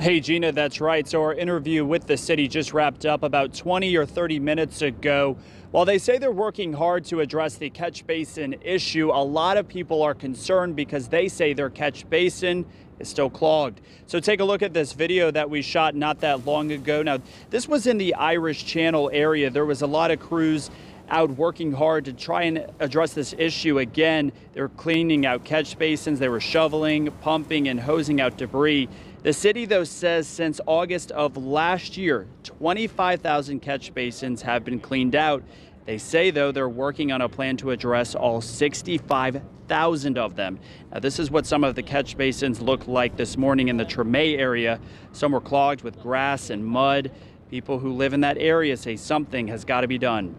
Hey, Gina, that's right. So, our interview with the city just wrapped up about 20 or 30 minutes ago. While they say they're working hard to address the catch basin issue, a lot of people are concerned because they say their catch basin is still clogged. So, take a look at this video that we shot not that long ago. Now, this was in the Irish Channel area. There was a lot of crews out working hard to try and address this issue again. They were cleaning out catch basins, they were shoveling, pumping, and hosing out debris. The city, though, says since August of last year, 25,000 catch basins have been cleaned out. They say, though, they're working on a plan to address all 65,000 of them. Now, this is what some of the catch basins looked like this morning in the Tremé area. Some were clogged with grass and mud. People who live in that area say something has got to be done.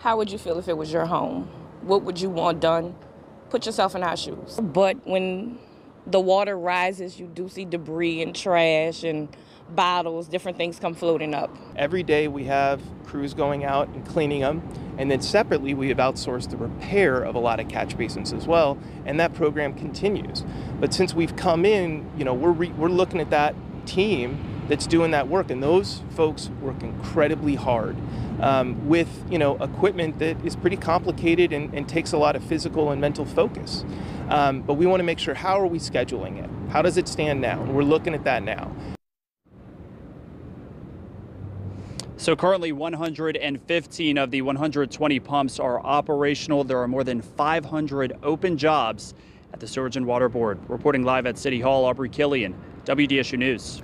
How would you feel if it was your home? What would you want done? Put yourself in our shoes. But when the water rises, you do see debris and trash and bottles, different things come floating up. Every day we have crews going out and cleaning them, and then separately we have outsourced the repair of a lot of catch basins as well, and that program continues. But since we've come in, you know, we're re- we're looking at that team that's doing that work, and those folks work incredibly hard um, with you know equipment that is pretty complicated and, and takes a lot of physical and mental focus. Um, but we want to make sure how are we scheduling it? How does it stand now? And we're looking at that now. So currently 115 of the 120 pumps are operational. There are more than 500 open jobs at the Sewage and Water Board. Reporting live at City Hall, Aubrey Killian, WDSU News.